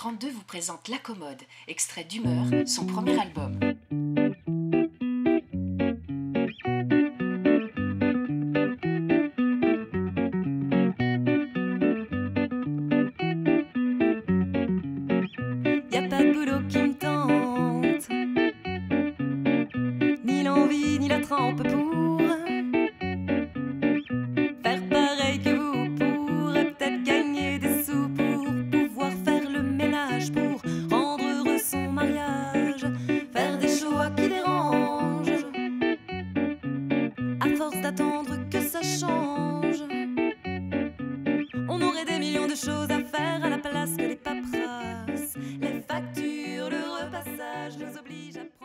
32 vous présente La Commode, extrait d'Humeur, son premier album. Y a pour rendre heureux son mariage, faire des choix qui dérangent, à force d'attendre que ça change. On aurait des millions de choses à faire à la place que les paperasses, les factures, le repassage nous obligent à